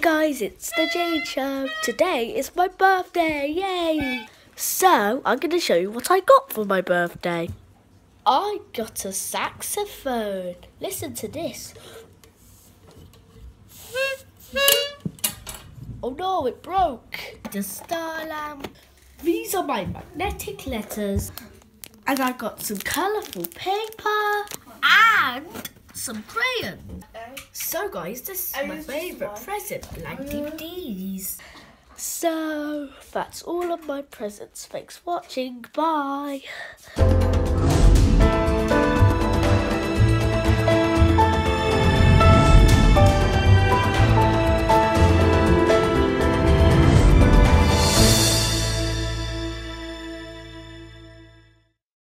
guys, it's the Jayden Show. Today is my birthday, yay! So, I'm going to show you what I got for my birthday. I got a saxophone. Listen to this. Oh no, it broke. The star lamp. These are my magnetic letters. And I got some colourful paper and some crayons. So guys, this is my favourite present, blank DVDs. So, that's all of my presents. Thanks for watching. Bye.